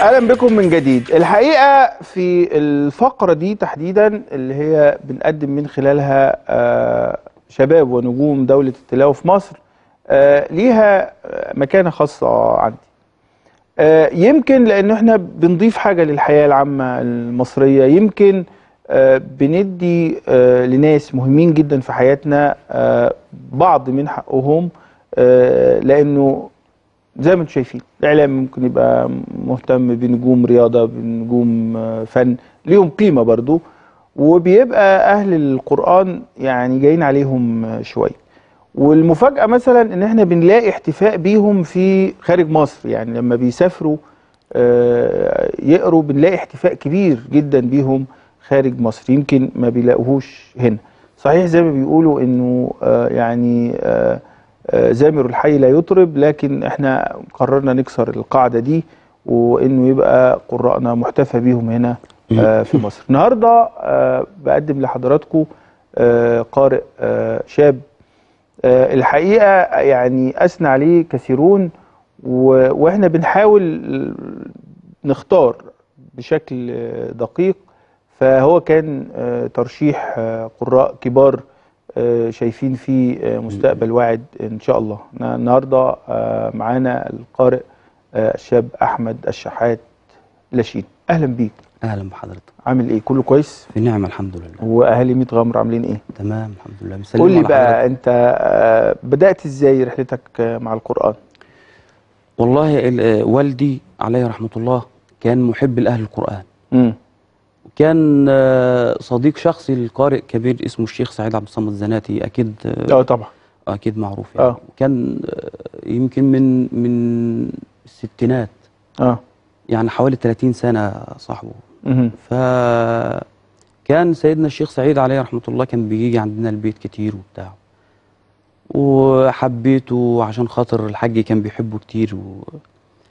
أهلا بكم من جديد. الحقيقة في الفقرة دي تحديدا اللي هي بنقدم من خلالها آه، شباب ونجوم دولة التلاوة في مصر آه، ليها مكانة خاصة عندي. آه، يمكن لأن إحنا بنضيف حاجة للحياة العامة المصرية. يمكن بندي لناس مهمين جدا في حياتنا بعض من حقهم لأنه زي ما أنتم شايفين. الإعلام ممكن يبقى مهتم بنجوم رياضة بنجوم آه، فن ليهم قيمة برضو وبيبقى أهل القرآن يعني جايين عليهم آه، شوية. والمفاجأة مثلا إن إحنا بنلاقي احتفاء بيهم في خارج مصر يعني لما بيسافروا آه، يقروا بنلاقي احتفاء كبير جدا بيهم خارج مصر يمكن ما بيلاقوهوش هنا. صحيح زي ما بيقولوا إنه يعني زامر الحي لا يطرب لكن إحنا قررنا نكسر القاعدة دي وإنه يبقى قراءنا محتفى بيهم هنا آه، في مصر. النهارده آه، بقدم لحضراتكم آه، قارئ آه، شاب. آه، الحقيقة يعني أثنى عليه كثيرون و- وإحنا بنحاول نختار بشكل آه، دقيق فهو كان آه، ترشيح آه، قراء كبار آه، شايفين فيه آه، مستقبل واعد إن شاء الله. النهارده آه، معانا القارئ آه، الشاب أحمد الشحات لاشين أهلا بيك. أهلا بحضرتك. عامل إيه؟ كله كويس؟ في نعمة الحمد لله. وأهالي ميت غمر عاملين إيه؟ تمام الحمد لله. مسلم قول لي بقى حضرتك. أنت آه، بدأت إزاي رحلتك آه، مع القرآن؟ والله ال- آه، والدي عليه رحمة الله كان محب لأهل القرآن. امم وكان آه، صديق شخصي للقارئ كبير اسمه الشيخ سعيد عبد الصمد الزناتي أكيد آه، آه طبعا. أكيد معروف يعني. آه. كان آه، يمكن من من الستينات. آه. يعني حوالي 30 سنة صاحبه. مهم. فكان سيدنا الشيخ سعيد عليه رحمة الله كان بيجي عندنا البيت كتير وبتاع. وحبيته عشان خاطر الحاج كان بيحبه كتير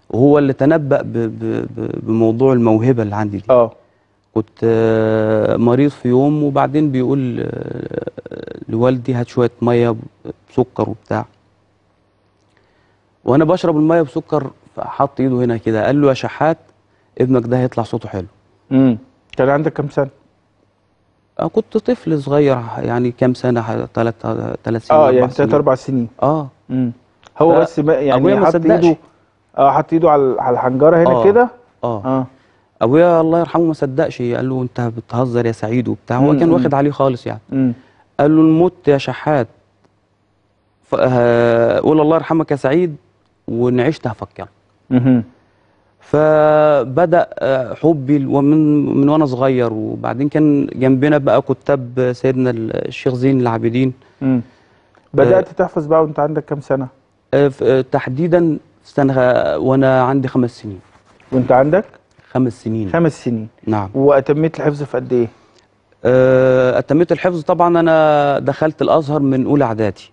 وهو اللي تنبأ ب- ب- ب- بموضوع الموهبة اللي عندي دي. آه. كنت آه، مريض في يوم وبعدين بيقول آه، لوالدي هات شوية مية بسكر وبتاع. وأنا بشرب المية بسكر فحط إيده هنا كده قال له يا شحات ابنك ده هيطلع صوته حلو. امم كان عندك كام سنة؟ أنا كنت طفل صغير يعني كام سنة؟ ثلاث ثلاث سنين آه يعني ثلاث سنين. أربع سنين. آه. امم هو بس ما يعني حط. إيده آه حط إيده على على الحنجرة هنا آه. كده؟ آه. آه. أبويا الله يرحمه ما صدقش قال له أنت بتهزر يا سعيد وبتاع. هو كان. واخد عليه خالص يعني. قال له الموت يا شحات. آه، قول الله يرحمك يا سعيد وان عشت هفكرك مهم. فبدأ آه، حبي ومن من وأنا صغير. وبعدين كان جنبنا بقى كتاب سيدنا الشيخ زين العابدين. بدأت تحفظ بقى وأنت عندك كام سنة؟ آه، تحديدا سنة وأنا عندي خمس سنين. وأنت عندك؟ خمس سنين. خمس سنين. نعم. وأتميت الحفظ في قد إيه؟ آه، أتميت الحفظ طبعا أنا دخلت الأزهر من أولى إعدادي.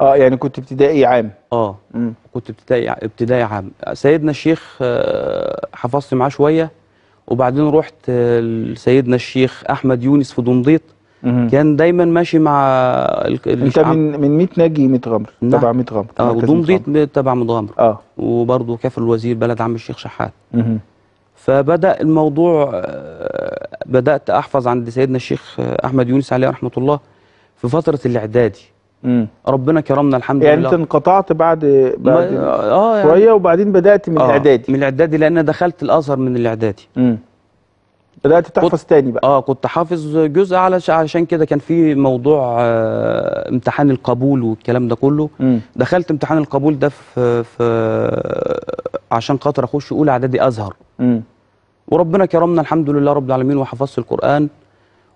آه يعني كنت ابتدائي عام. آه. امم كنت ابتدائي ابتدائي عام. سيدنا الشيخ آه، حفظت معاه شوية وبعدين رحت لسيدنا الشيخ أحمد يونس في دمضيط. كان دايما ماشي مع ال- أنت من من 100 ناجي 100 غمر نعم. تبع 100 غمر. آه مركز 100 ودمضيط. تبع متغمر آه. وبرضه كافر الوزير بلد عم الشيخ شحات. فبدأ الموضوع آه، بدأت أحفظ عند سيدنا الشيخ آه، أحمد يونس عليه رحمة الله في فترة الإعدادي. امم ربنا كرمنا الحمد يعني لله. أنت انقطعت بعد بعد آه يعني شوية وبعدين بدأت من آه، الإعدادي. من الإعدادي لأن أنا دخلت الأزهر من الإعدادي. امم بدأت تحفظ تاني بقى. آه كنت حافظ جزء على علشان كده كان في موضوع آه امتحان القبول والكلام ده كله. امم دخلت امتحان القبول ده في, في عشان خاطر أخش أولى إعدادي أزهر. وربنا كرمنا الحمد لله رب العالمين وحفظت القرآن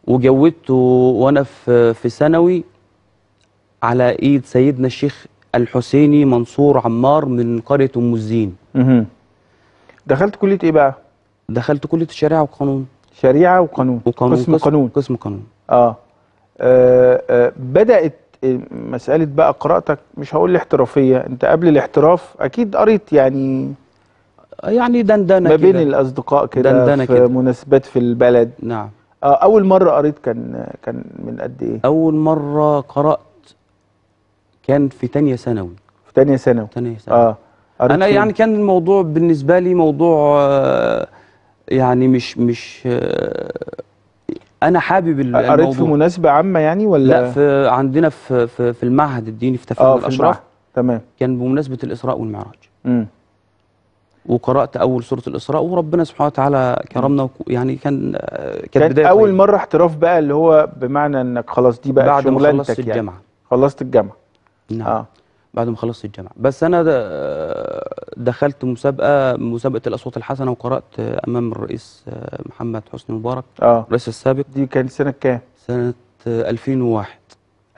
وجودت وأنا في في ثانوي على إيد سيدنا الشيخ الحسيني منصور عمار من قرية أم الزين. دخلت كلية إيه بقى؟ دخلت كلية الشريعه والقانون شريعة وقانون. وقانون قسم قانون. قسم قانون. آه, آه, آه بدأت آه، مسألة بقى قراءتك مش هقول الاحترافية أنت قبل الاحتراف أكيد قريت يعني يعني دندنة ما بين كده. الأصدقاء كده دندنة في كده. مناسبات في البلد. نعم. آه أول مرة قريت كان كان من قد إيه؟ أول مرة قرأت كان في تانية ثانوي. في تانية ثانوي. تانية ثانوي. آه أنا فين؟ يعني كان الموضوع بالنسبة لي موضوع آه، يعني مش مش آه، أنا حابب ال- قريت في الموضوع. مناسبة عامة يعني ولا؟ لا في عندنا في في, في المعهد الديني في آه في الأشراف. تمام. كان بمناسبة الإسراء والمعراج. مم. وقرأت أول سورة الإسراء وربنا سبحانه وتعالى كرمنا يعني كان آه، كانت كان بداية أول كويسة. مرة احتراف بقى اللي هو بمعنى إنك خلاص دي بقى بعد ما خلصت يعني. الجامعة. خلصت الجامعة. نعم. آه. بعد ما خلصت الجامعة. بس أنا د- دخلت مسابقة مسابقة الأصوات الحسنة وقرأت أمام الرئيس محمد حسني مبارك آه. الرئيس السابق. دي كانت سنة كام؟ سنة 2001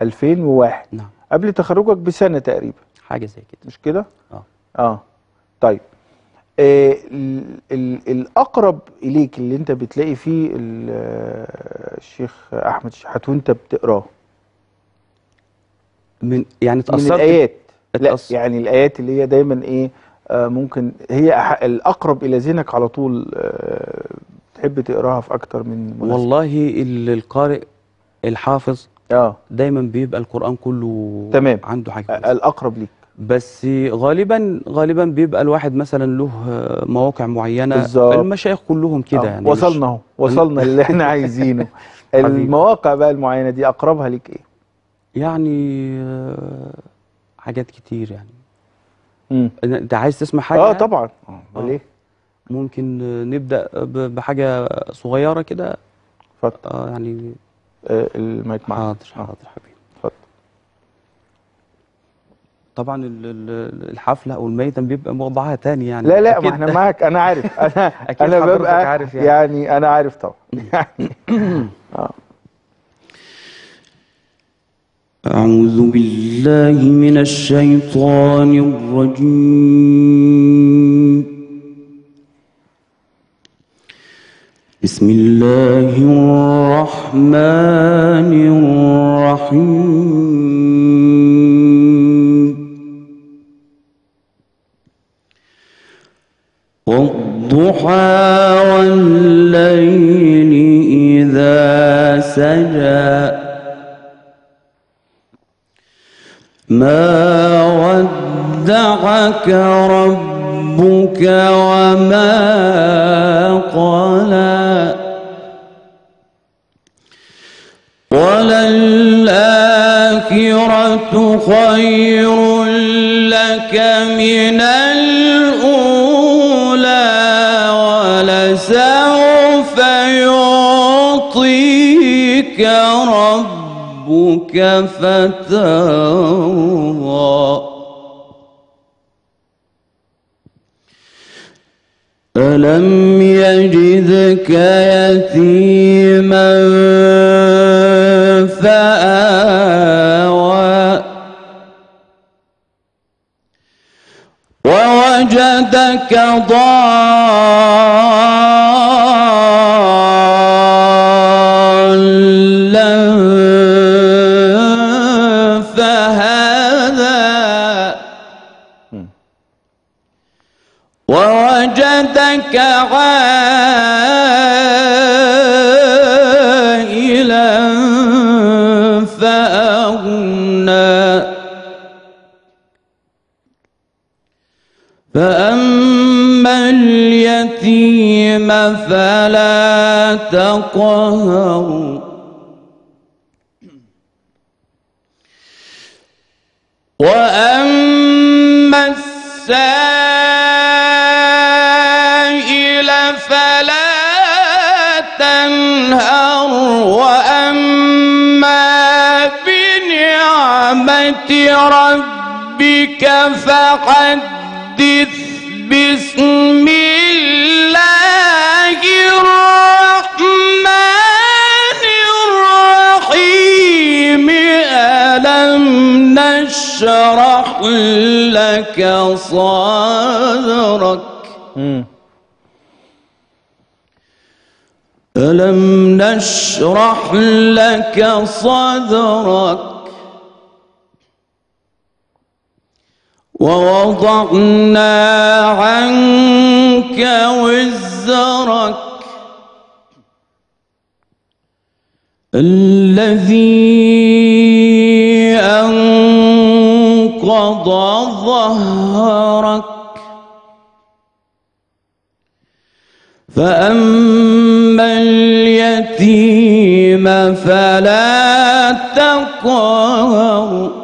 2001 نعم. قبل تخرجك بسنة تقريبا. حاجة زي كده. مش كده؟ آه. آه. طيب. آه ال ال الأقرب إليك اللي أنت بتلاقي فيه آه، الشيخ أحمد شحات وأنت بتقراه من يعني من الآيات لا اتأثر. يعني الآيات اللي هي دايما إيه آه ممكن هي الأقرب إلى ذهنك على طول آه تحب تقراها في أكتر من مناسبة والله ال- القارئ الحافظ آه دايما بيبقى القرآن كله تمام. عنده حاجة آه،. الأقرب ليك بس غالبا غالبا بيبقى الواحد مثلا له مواقع معينة بالظبط. المشايخ كلهم كده آه، يعني وصلنا اهو وصلنا اللي إحنا عايزينه المواقع بقى المعينة دي أقربها ليك إيه؟ يعني آه، حاجات كتير يعني مم. أنت عايز تسمع حاجة آه يعني؟ طبعا آه. إيه؟ ممكن آه، نبدأ بحاجة صغيرة كده اتفضل آه يعني آه المايك معاك حاضر آه، حاضر حبيبي اتفضل طبعا ال- ال- الحفلة أو الميتم بيبقى موضوعها تاني يعني لا لا ما. إحنا معاك أنا عارف أنا أكيد أنا ببقى عارف يعني. يعني. يعني أنا عارف طبعا يعني أعوذ بالله من الشيطان الرجيم بسم الله الرحمن الرحيم سجى. ما ودعك ربك وما قلى. وللآخرة خير ربك ألم يجدك يتيما فآوى. ووجدك ضالا ووجدك عائلا فأغنى. فأما اليتيم فلا تقهر. وأما فحدث بسم الله الرحمن الرحيم. ألم نشرح لك صدرك. ألم نشرح لك صدرك؟ ووضعنا عنك وزرك الذي أنقض ظهرك. فأما اليتيم فلا تقهر.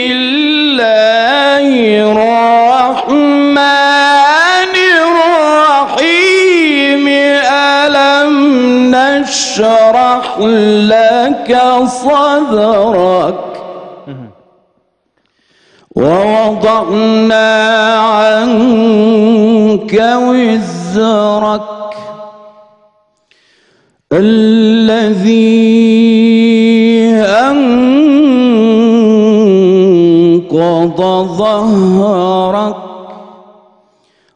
نشرح لك صدرك. ووضعنا عنك وزرك. الذي أنقض ظهرك.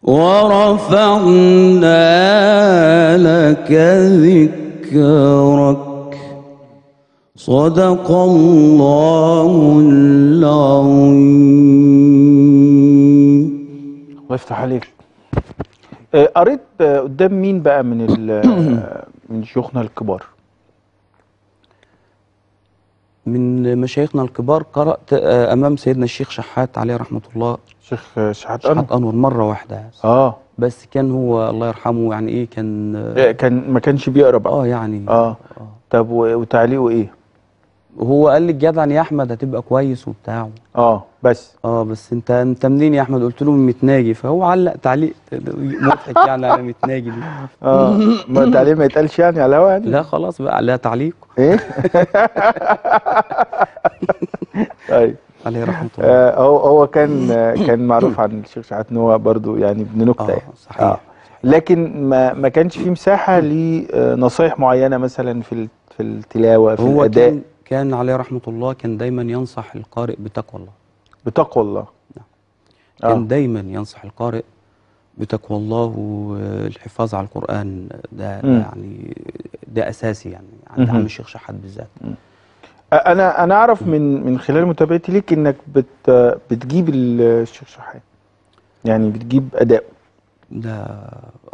ورفعنا لك ذكرك. صدق الله العظيم. الله يفتح عليك. آه، قريت قدام مين بقى من من شيوخنا الكبار؟ من مشايخنا الكبار قرأت آه، أمام سيدنا الشيخ شحات عليه رحمة الله. شيخ آه، شحات أنور شحات أنور؟ مرة واحدة. آه. بس كان هو الله يرحمه يعني إيه كان آه، كان ما كانش بيقرأ بقى. آه يعني. آه. طب و- وتعليقه إيه؟ هو قال لي جدع يا أحمد هتبقى كويس وبتاع. آه بس. آه بس أنت أنت منين يا أحمد؟ قلت له من متناجي. فهو علق تعليق مضحك يعني على متناجي دي. آه ما التعليق ما يتقالش يعني على الهوا يعني؟ لا خلاص بقى عليها تعليق. إيه؟ طيب. عليه رحمة الله. آه هو هو كان آه، كان معروف عن الشيخ شحات إن هو برضو يعني ابن نكتة آه يعني. صحيح لكن ما ما كانش في مساحة لنصايح معينة مثلا في في التلاوة في هو الأداء؟ كان كان عليه رحمة الله كان دايما ينصح القارئ بتقوى الله. بتقوى الله. كان آه. دايما ينصح القارئ بتقوى الله والحفاظ على القرآن ده مم. يعني ده أساسي يعني عند. عم الشيخ شحات بالذات. أنا أنا أعرف من من خلال متابعتي ليك إنك بت بتجيب الشيخ شحات. يعني بتجيب أداء. ده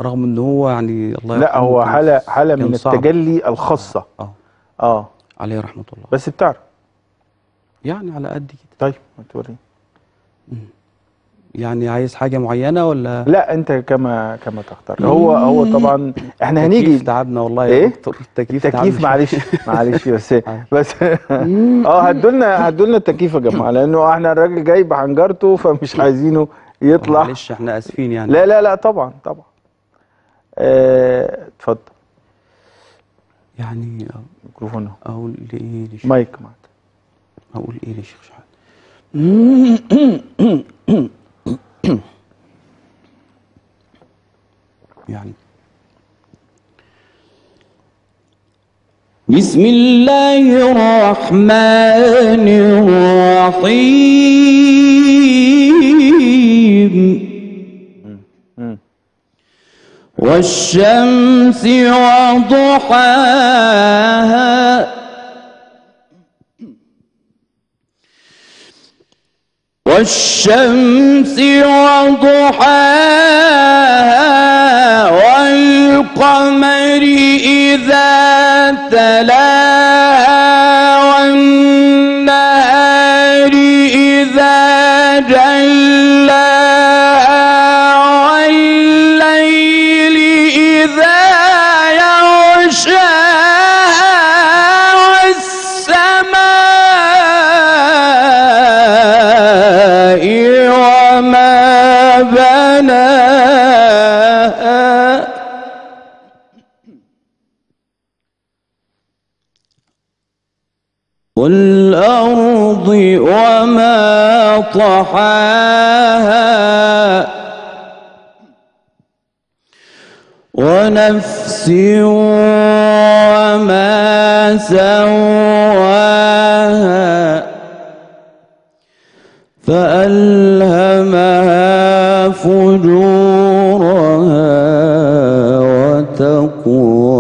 رغم إن هو يعني الله لا هو حالة كان من. التجلي الخاصة. آه. آه. عليه رحمة الله. بس بتعرف؟ يعني على قد كده. طيب ما توريني. يعني عايز حاجة معينة ولا؟ لا انت كما كما تختار. هو هو طبعا إحنا هنيجي. تعبنا والله إيه؟ يا دكتور. التكييف معلش معلش بس بس آه هدولنا هدولنا التكييف يا جماعة لأنه إحنا الراجل جاي بحنجرته فمش عايزينه يطلع. معلش إحنا آسفين يعني. لا لا لا طبعا طبعا. آه، اتفضل. يعني ميكروفون. أقول إيه لشيخ مايك معاك أقول إيه لشيخ شحات؟ يعني بسم الله الرحمن الرحيم. والشمس وضحاها. والشمس وضحاها والقمر إذا تلاها والنهار إذا جلاها طحاها ونفس وما سواها. فألهمها فجورها وتقواها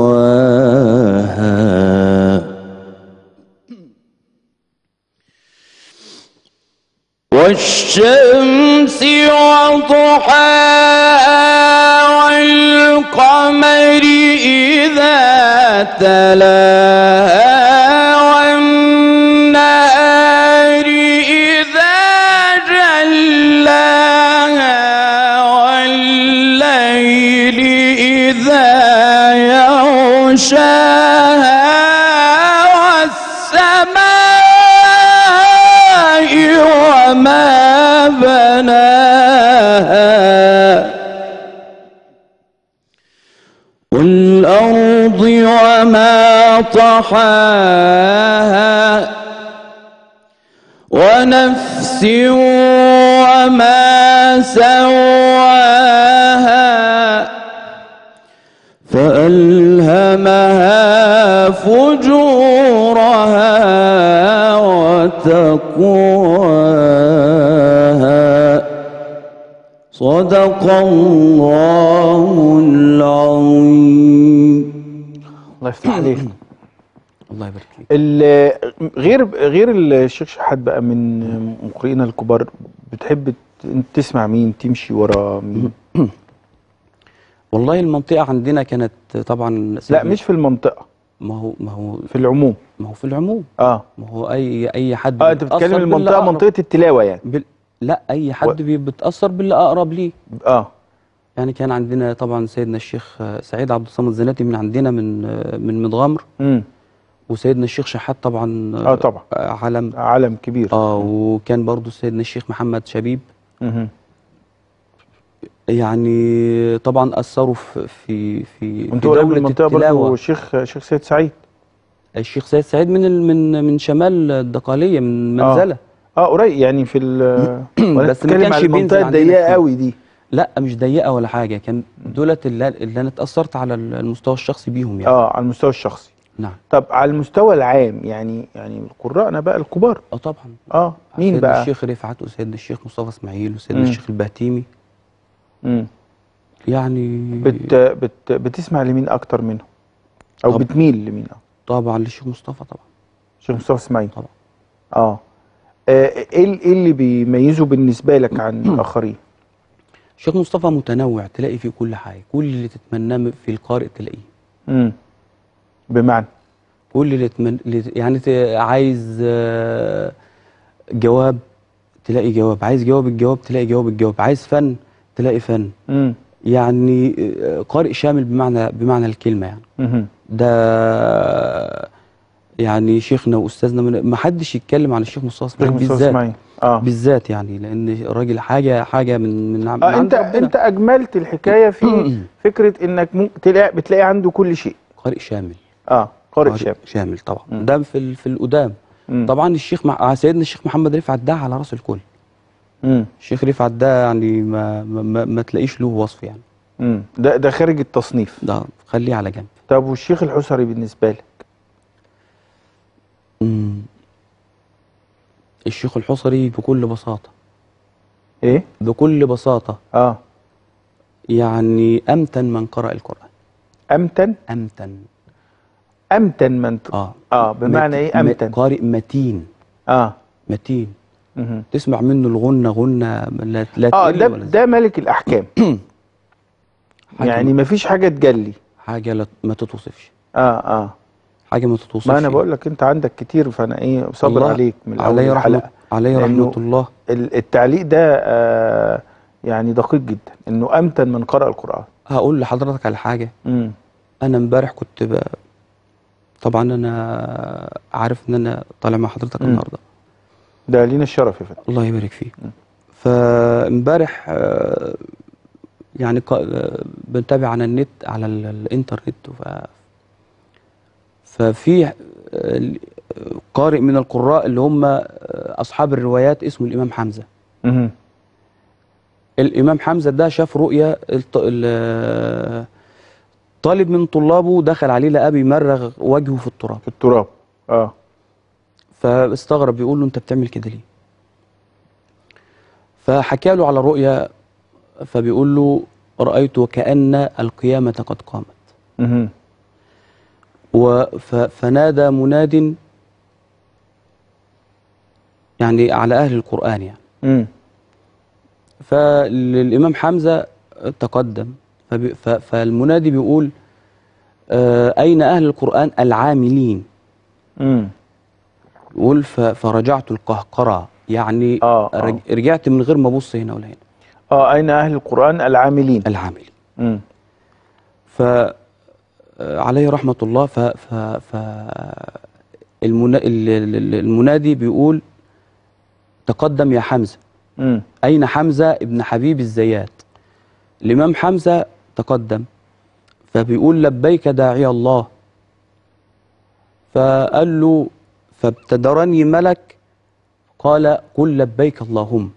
والشمس وضحاها والقمر إذا تلاها طحاها ونفس وما سواها فألهمها فجورها وتقواها صدق الله العظيم. الله يفتح عليك. الله يبارك فيك. غير غير الشيخ شحات بقى من مقرئينا الكبار بتحب تسمع مين؟ تمشي ورا مين؟ والله المنطقة عندنا كانت طبعا لا مش في المنطقة. ما هو ما هو في العموم. ما هو في العموم. آه. ما هو اي أي حد آه أنت بتتكلم أقرب. منطقة التلاوة يعني. بال... لا أي حد و- بي- بيتأثر باللي اقرب ليه. آه. يعني كان عندنا طبعا سيدنا الشيخ سعيد عبد الصمد الزناتي من عندنا من من متغمر امم وسيدنا الشيخ شحات طبعا آه طبعا. آه، علم علم كبير. آه وكان برضو سيدنا الشيخ محمد شبيب. مهم. يعني طبعا أثروا في في في المنطقة برضه التلاوة. الشيخ شيخ سيد سعيد. الشيخ سيد سعيد من من من شمال الدقالية من آه. منزلة. آه قريب يعني في بس ما كانش بينزل كتير. قوي دي. لا مش ضيقة ولا حاجة. كان دولت اللي, اللي أنا اتأثرت على المستوى الشخصي بيهم يعني. آه على المستوى الشخصي. نعم. طب على المستوى العام يعني يعني قراءنا بقى الكبار. آه طبعا. آه مين سيدنا بقى؟ الشيخ رفعت وسيدنا الشيخ مصطفى إسماعيل وسيدنا. الشيخ البهتيمي. مم. يعني بت بت بتسمع لمين أكتر منهم؟ أو بتميل لمين أكتر؟ طبعا للشيخ مصطفى طبعا. شيخ مصطفى إسماعيل. طبعا. آه. آه، إيه إيه اللي بيميزه بالنسبة لك عن الاخرين الشيخ مصطفى متنوع تلاقي فيه كل حاجة. كل اللي تتمناه في القارئ تلاقيه. امم بمعنى. كل اللي تمن... اللي ت- يعني ت... عايز آه، جواب تلاقي جواب. عايز جواب الجواب تلاقي جواب الجواب. عايز فن تلاقي فن. امم يعني آه، قارئ شامل بمعنى بمعنى الكلمة يعني. مهم. ده يعني شيخنا وأستاذنا من ما حدش يتكلم عن الشيخ مصطفى إسماعيل بالذات. آه. بالذات يعني لأن الراجل حاجة حاجة من من, آه عند انت ربنا. أنت أجملت الحكاية في فكرة إنك ممكن تلاقي بتلاقي عنده كل شيء. قارئ شامل. آه قارئ شاب شامل. طبعا. مم. ده في في القدام. مم. طبعا الشيخ مع... سيدنا الشيخ محمد رفعت ده على رأس الكل امم الشيخ رفعت ده يعني ما ما, ما, تلاقيش له وصف يعني. امم ده ده خارج التصنيف. ده خليه على جنب. طب والشيخ الحسري بالنسبة لك؟ مم. الشيخ الحصري بكل بساطة. إيه؟ بكل بساطة. آه. يعني أمتن من قرأ القرآن. أمتن؟ أمتن. امتن من. آه. آه بمعنى إيه امتن قارئ متين. آه. متين. مهم. تسمع منه الغنة غنة لا, لا آه ده ده ملك الأحكام. يعني ما- مفيش حاجة تجلي. حاجة لا ما تتوصفش. آه آه. حاجة ما تتوصفش. ما أنا بقول لك أنت عندك كتير فأنا إيه صبر عليك من اول علي رحمة الحلقة. علي رحمة الله. ال- التعليق ده آه يعني دقيق جدا. إنه امتن من قرأ القرآن. هقول لحضرتك على حاجة. امم أنا امبارح كنت. طبعا أنا عارف إن أنا طالع مع حضرتك مم. النهاردة ده لينا الشرف يا فندم الله يبارك فيك. فامبارح آه، يعني آه، بنتابع على النت على ال- الإنترنت ف ففي آه، قارئ من القراء اللي هم أصحاب الروايات اسمه الإمام حمزة. الإمام حمزة ده شاف ال- طالب من طلابه دخل عليه لقاه بيمرغ وجهه في التراب. في التراب. آه. فاستغرب بيقول له انت بتعمل كده ليه؟ فحكى له على رؤيا فبيقول له رأيت وكأن القيامة قد قامت. وف- فنادى مناد يعني على أهل القرآن يعني. مم. فالإمام حمزة تقدم. فالمنادي بيقول آه، أين أهل القرآن العاملين مم. يقول فرجعت القهقرة يعني آه، آه. رج- رجعت من غير ما أبص هنا ولا هنا آه أين أهل القرآن العاملين العامل مم. ف آه، عليه رحمة الله ف, ف, ف المنا... ال- ال- المنادي بيقول تقدم يا حمزة مم. أين حمزة ابن حبيب الزيات الإمام حمزة تقدم. فبيقول لبيك داعي الله. فقال له فابتدرني ملك؟ قال قل لبيك اللهم.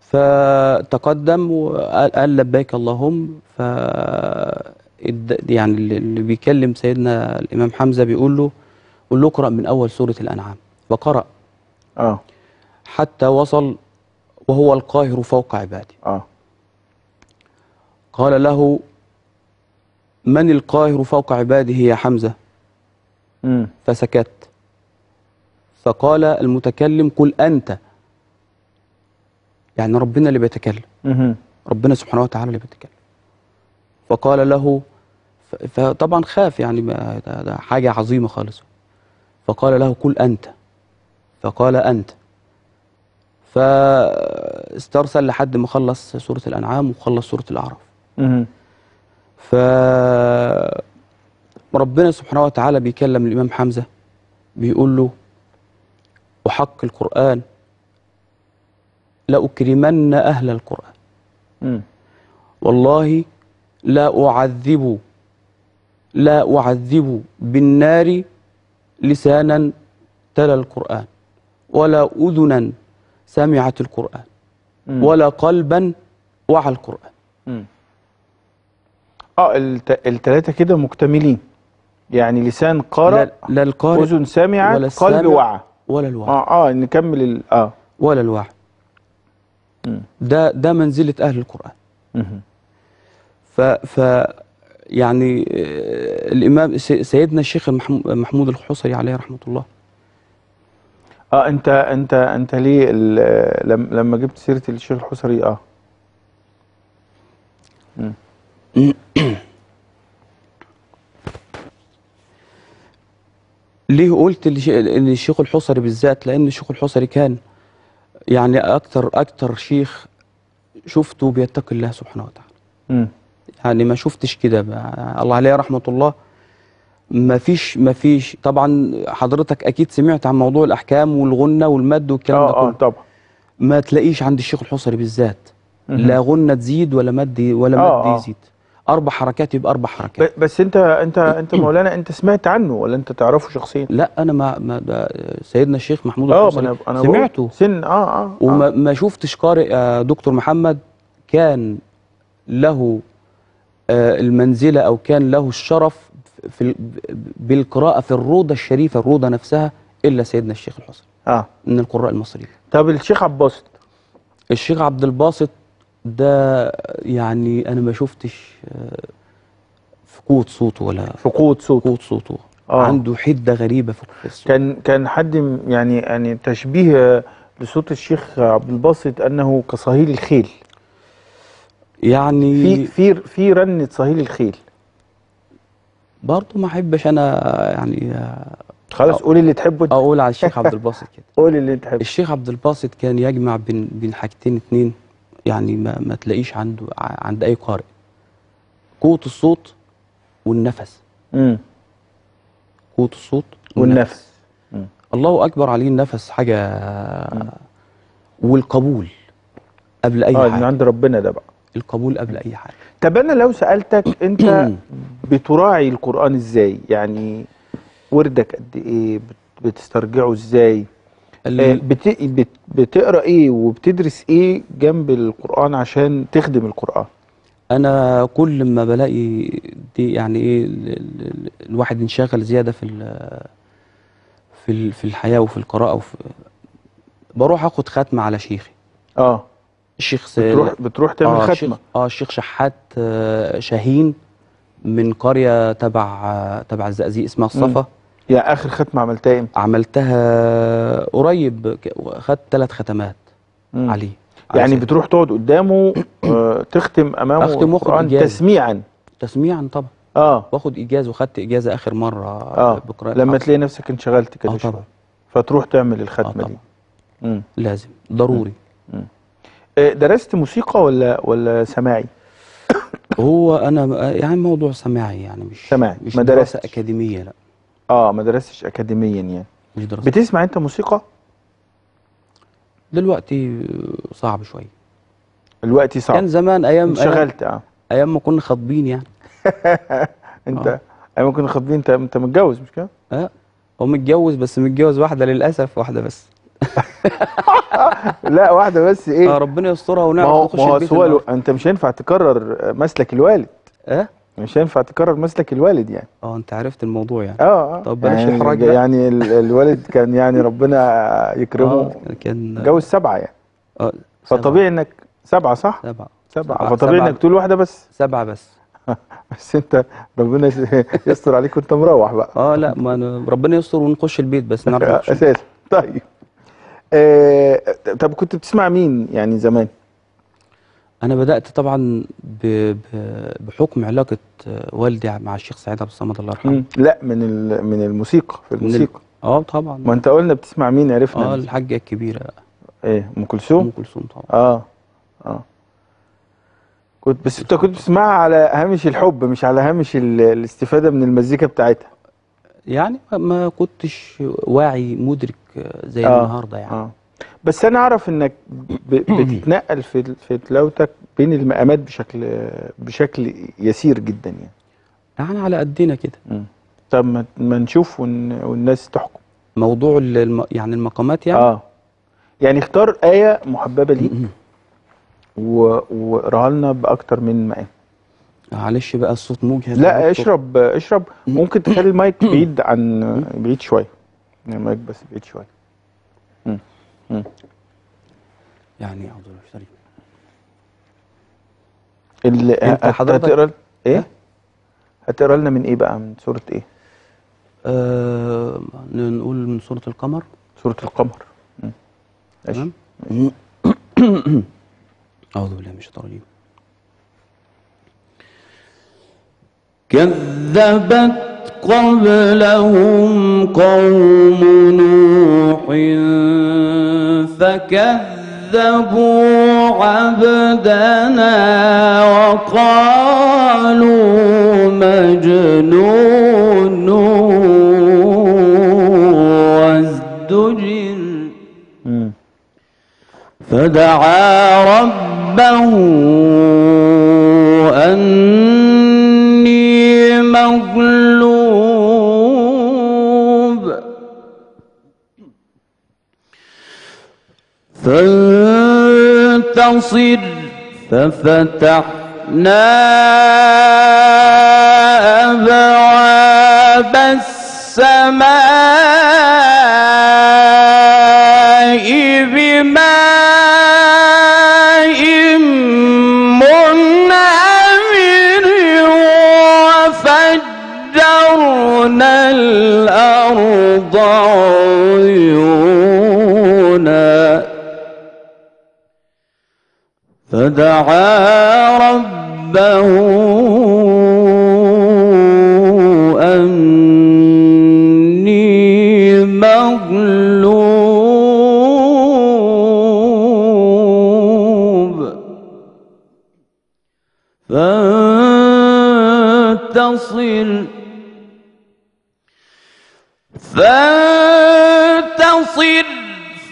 فتقدم وقال قال لبيك اللهم. ف يعني اللي بيكلم سيدنا الإمام حمزة بيقول له قل له اقرأ من أول سورة الأنعام. فقرأ آه. حتى وصل وهو القاهر فوق عباده. آه. قال له من القاهر فوق عباده يا حمزة؟ مم. فسكت. فقال المتكلم قل أنت. يعني ربنا اللي بيتكلم. مهم. ربنا سبحانه وتعالى اللي بيتكلم. فقال له فطبعا خاف يعني ده, حاجة عظيمة خالص. فقال له قل أنت. فقال أنت. فاسترسل لحد ما خلص سورة الأنعام وخلص سورة الأعراف. ف ربنا سبحانه وتعالى بيكلم الإمام حمزة بيقول له وحق القرآن لأكرمن أهل القرآن. والله لا أعذب لا أعذب بالنار لسانا تلا القرآن ولا أذنا سمعت القرآن. ولا قلبا وعى القرآن. آه. التلاتة كده مكتملين يعني لسان قارئ لا, لا القارئ أذن سامعة ولا قلب وعى ولا الوعي آه آه نكمل ال... آه ولا الوعي مم. ده ده منزلة أهل القرآن مهم. ف ف يعني آه، الإمام س- سيدنا الشيخ محمود الحصري عليه رحمة الله آه أنت أنت أنت ليه. لما جبت سيرة الشيخ الحسري آه مم. ليه قلت الشيخ الحصري بالذات؟ لأن الشيخ الحصري كان يعني أكتر أكتر شيخ شفته بيتقي الله سبحانه وتعالى. مم. يعني ما شفتش كده الله عليه رحمة الله. ما فيش ما فيش. طبعا حضرتك أكيد سمعت عن موضوع الأحكام والغنة والمد والكلام ده آه آه كله. طبعا. ما تلاقيش عند الشيخ الحصري بالذات. لا غنة تزيد ولا مد ولا آه، مد آه. يزيد. أربع حركات يبقى أربع حركات. بس أنت أنت أنت مولانا أنت سمعت عنه ولا أنت تعرفه شخصيا؟ لا أنا ما, ما سيدنا الشيخ محمود آه أنا أنا سمعته. سن آه آه, آه. وما ما شفتش قارئ آه، دكتور محمد كان له آه، المنزلة أو كان له الشرف في ال- بالقراءة في الروضة الشريفة الروضة نفسها إلا سيدنا الشيخ الحسن آه. من القراء المصريين. طب الشيخ عباسط الشيخ عبد الباسط ده يعني أنا ما شفتش آه، في قوة صوته ولا فقود صوت قوة صوته. آه. عنده حدة غريبة في الصوت كان كان حد يعني يعني تشبيه لصوت الشيخ عبد الباسط أنه كصهيل الخيل. يعني في في في رنة صهيل الخيل. برضه ما أحبش أنا يعني آه، خلاص قول اللي تحبه. انت. أقول على الشيخ عبد الباسط كده. قول اللي تحبه. الشيخ عبد الباسط كان يجمع بين بين حاجتين اتنين. يعني ما, ما تلاقيش عنده عند أي قارئ. قوة الصوت والنفس. امم قوة الصوت والنفس. مم. الله أكبر عليه النفس حاجة والقبول قبل أي من حاجة. عند ربنا ده بقى. القبول قبل أي حاجة. طب أنا لو سألتك أنت بتراعي القرآن إزاي؟ يعني وردك قد إيه؟ بت- بتسترجعه إزاي؟ آه، بت... بت... بتقرأ إيه وبتدرس إيه جنب القرآن عشان تخدم القرآن؟ أنا كل ما بلاقي دي يعني إيه ال- ال- ال- الواحد انشغل زيادة في ال- في ال- في الحياة وفي القراءة وفي بروح آخد ختمة على شيخي. آه. الشيخ س- بتروح بتروح تعمل آه ختمة؟ الشيخ آه الشيخ شحات آه شاهين من قرية تبع تبع الزقازيق اسمها الصفا. يا آخر ختمة عملتها إمتى؟ عملتها قريب خدت ثلاث ختمات. مم. عليه يعني على بتروح تقعد قدامه آه، تختم أمامه القرآن إجازة. تسميعا. تسميعا طبعا. آه. واخد إجازة وخدت إجازة آخر مرة آه. بقراءة لما. تلاقي نفسك انشغلت كده آه طبعا. فتروح تعمل آه الختمه طبعا. دي مم. لازم. ضروري. آه، درست موسيقى ولا ولا سماعي؟ هو أنا يعني موضوع سماعي يعني مش سماعي، مش ما دراسة. أكاديمية لا. آه ما درستش اكاديميا يعني. مش دراسه بتسمع أنت موسيقى؟ دلوقتي صعب شوية الوقت صعب. كان زمان أيام أيام, انشغلت آه. أيام ما كنا خاطبين يعني. انت آه. أيام ما كنا خاطبين انت انت متجوز مش كده؟ آه. هو متجوز بس متجوز واحدة للأسف واحدة بس. لا واحدة بس إيه؟ آه ربنا يسترها ونعرف هو نخش ما هو البيت النهاردة. أنت مش هينفع تكرر مسلك الوالد. آه؟ مش هينفع تكرر مسلك الوالد يعني. آه انت عرفت الموضوع يعني. آه آه. طب بلاش يعني إحراج بقى. يعني ال- الوالد كان يعني ربنا يكرمه. آه كان جوز سبعه يعني. آه فطبيعي انك سبعة صح؟ سبعة. سبعة. سبعة- فطبيعي سبعة. إنك تقول واحدة بس. سبعة بس. بس أنت ربنا يس- يستر عليك وأنت مروح بقى. آه لا ما أنا ربنا يستر ونخش البيت بس نعرف. أساسا. طيب. آه طب كنت بتسمع مين يعني زمان؟ أنا بدأت طبعا. بحكم علاقة والدي مع الشيخ سعيد عبد الصمد الله يرحمه. لا من ال- من الموسيقى في الموسيقى. آه طبعا. ما أنت قلنا بتسمع مين عرفنا. آه مين. الحاجة الكبيرة. إيه أم أم كلثوم كلثوم طبعا. آه آه. كنت بس انت كنت بتسمعها على هامش الحب مش على هامش ال- الاستفادة من المزيكا بتاعتها. يعني ما كنتش واعي مدرك زي آه، النهارده يعني. آه. بس أنا أعرف إنك بتتنقل في في تلاوتك بين المقامات بشكل بشكل يسير جدا يعني. يعني على قدنا كده. طب ما ما نشوف والناس تحكم. موضوع ال- الم... يعني المقامات يعني؟ آه. يعني اختار آية محببة ليك و- وقراها لنا بأكتر من مقام. معلش بقى الصوت مجهد لا اشرب اشرب. ممكن تخلي المايك بعيد عن بعيد شوية. يعني المايك بس بعيد شوية. مم. يعني اعوذ بالله الشيطان اللي هت- حضرتك- هتقرا إيه؟ هتقرا لنا من إيه بقى؟ من سورة إيه؟ آه نقول من سورة القمر. سورة القمر. تمام. أعوذ بالله من الشيطان الرجيم. كذبت قبلهم قوم نوح فكذبوا عبدنا وقالوا مجنون وازدجر. فدعا ربه أني مغلوب فانتصر ففتحنا أبواب السماء بماء منهمر وفجرنا الأرض عيونا فدعا ربه أني مغلوب. فانتصر. فانتصر.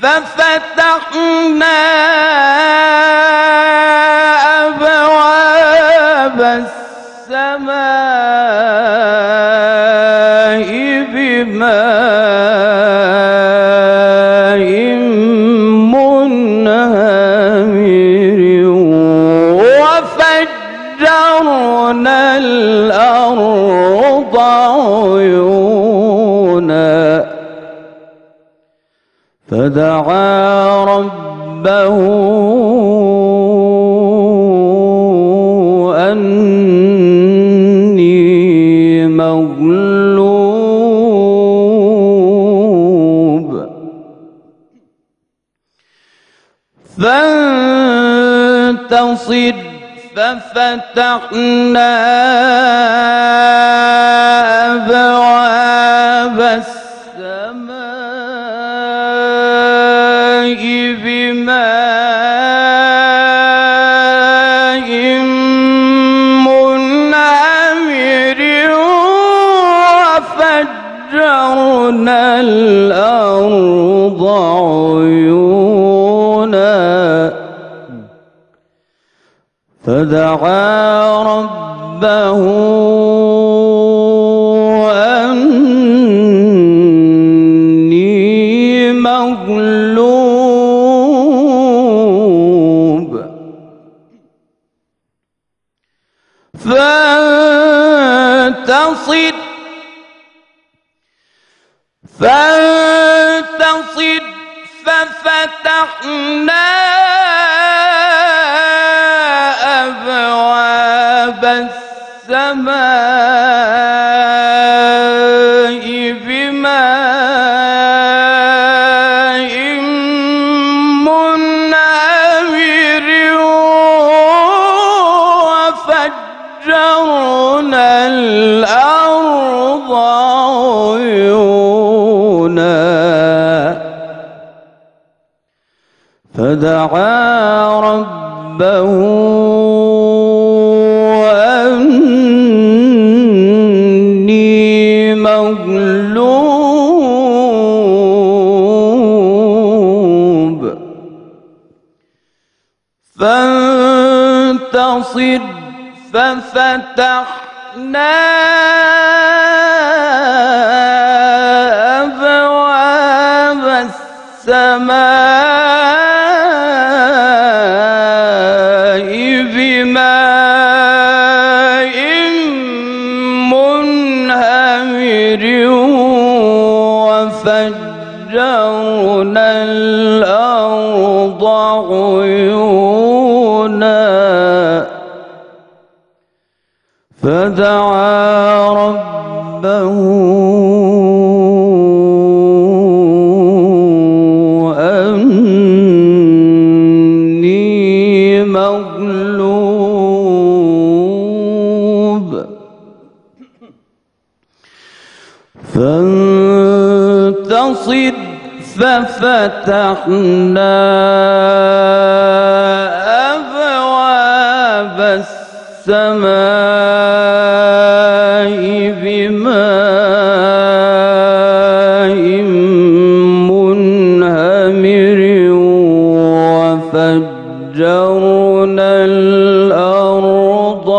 ففتحنا السماء بماء منهمر وفجرنا الأرض عيونا. فدعا ربه فانتصر ففتحنا أبواب السماء فدعا ربه فدعا ربه أني مغلوب. فانتصر ففتحنا فدعا ربه أني مغلوب. فانتصر ففتحنا أبواب السماء. وفجرنا الأرض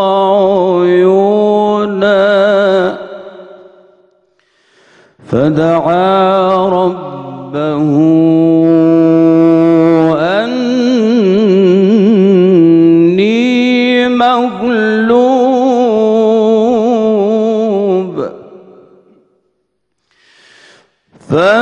عيونا. فدعا ربه أني مغلوب. فانتصر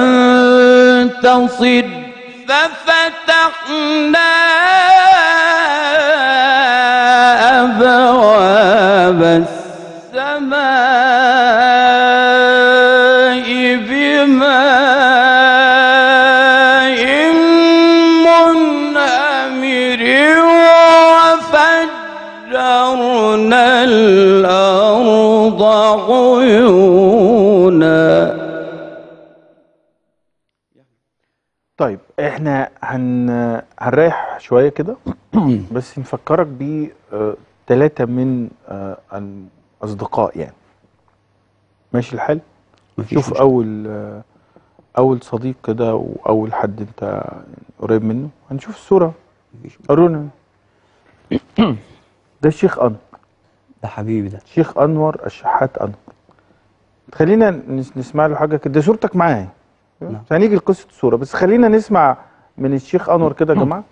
إحنا هن... هنريح شوية كده. بس نفكرك ب ثلاثة من آه، الاصدقاء يعني. ماشي الحال؟ شوف مشكلة. أول آه، أول صديق كده واول حد أنت قريب منه. هنشوف الصورة. قرونا ده الشيخ أنور. ده حبيبي ده. شيخ أنور الشحات أنور. خلينا نس- نسمع له حاجة كده. ده صورتك معاه نعم. هنيجي لقصة الصورة. بس خلينا نسمع من الشيخ أنور كده يا جماعة؟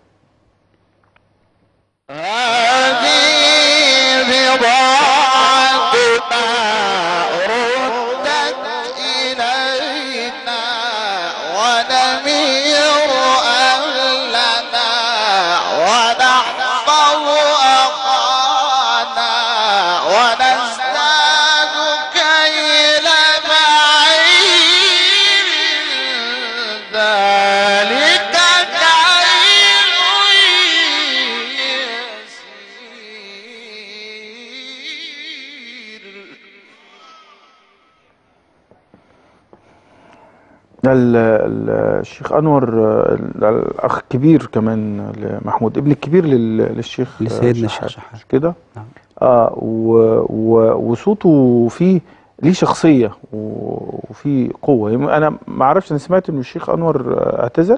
الشيخ أنور آه، ال- الأخ الكبير كمان لمحمود ابن الكبير لل- للشيخ لسيدنا آه، الشيخ شحات. مش كده نعم. آه و و وصوته فيه ليه شخصية وفيه قوة يم- أنا ما أعرفش أنا سمعت ان الشيخ أنور آه، اعتزل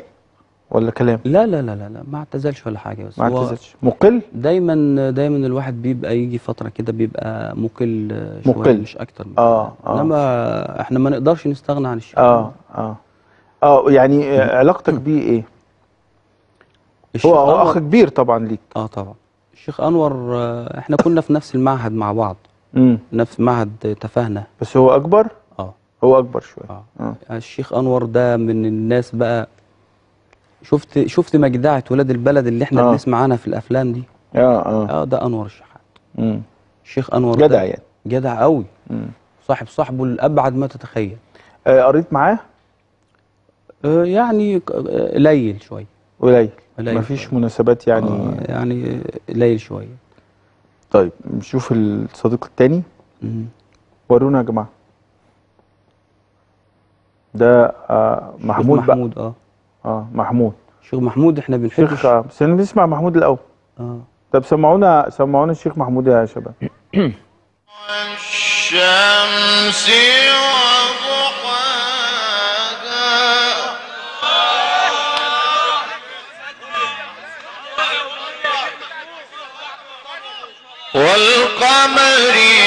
ولا كلام لا لا لا لا, لا ما اعتزلش ولا حاجة بس ما اعتزلش مقل دايما دايما الواحد بيبقى يجي فترة كده بيبقى مقل شوية مقل. مش أكتر من كده. آه. إنما إحنا ما نقدرش نستغنى عن الشيخ آه آه آه يعني آه، علاقتك بيه إيه؟ هو هو أخ كبير طبعا ليك. آه طبعا. الشيخ أنور آه، إحنا كنا في نفس المعهد مع بعض. امم نفس معهد تفاهنا بس هو أكبر؟ آه. هو أكبر شوية. آه. آه. الشيخ أنور ده من الناس بقى شفت شفت مجدعة ولاد البلد اللي إحنا آه. بنسمع عنها في الأفلام دي؟ آه آه. آه ده أنور الشحات. مم. الشيخ أنور جدع يعني. جدع قوي. صاحب صاحبه لابعد ما تتخيل. آه قريت معاه؟ آه يعني ك- آه، قليل شوية. قليل. قليل مفيش شوية. مناسبات يعني؟ آه يعني قليل شوية. طيب نشوف الصديق التاني. مم. ورونا يا جماعة. ده آه الشيخ محمود بقى. محمود آه. آه محمود. الشيخ محمود إحنا بنحب شيخ آه، بس نسمع محمود الأول. آه. طب سمعونا سمعونا الشيخ محمود يا شباب. والشمس والقمر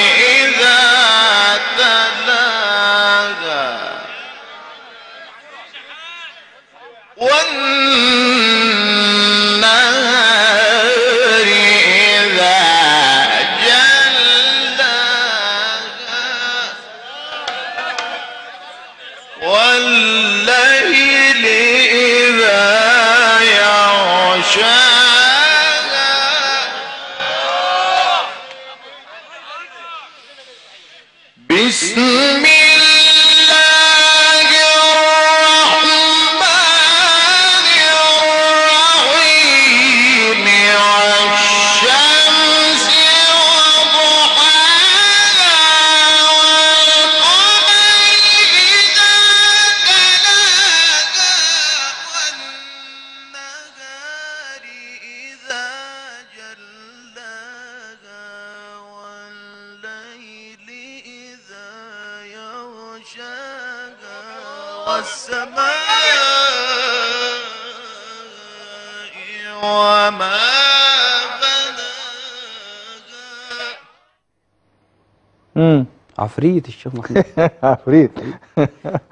عفريت الشيخ محمود عفريت.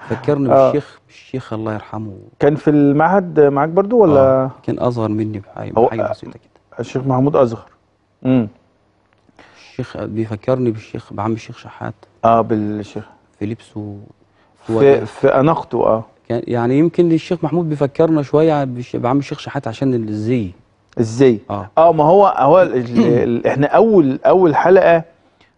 فكرني آه. بالشيخ بالشيخ الله يرحمه. كان في المعهد معاك برضو ولا؟ آه. كان أصغر مني بحاجه بسيطة كده. الشيخ محمود أصغر. امم الشيخ بيفكرني بالشيخ بعم الشيخ شحات. آه بالشيخ. في لبسه في في أناقته آه. كان يعني يمكن الشيخ محمود بيفكرنا شوية بعم الشيخ شحات عشان الزي. إزاي آه. آه ما هو هو إحنا اول أول حلقة